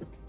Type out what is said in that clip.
Bye.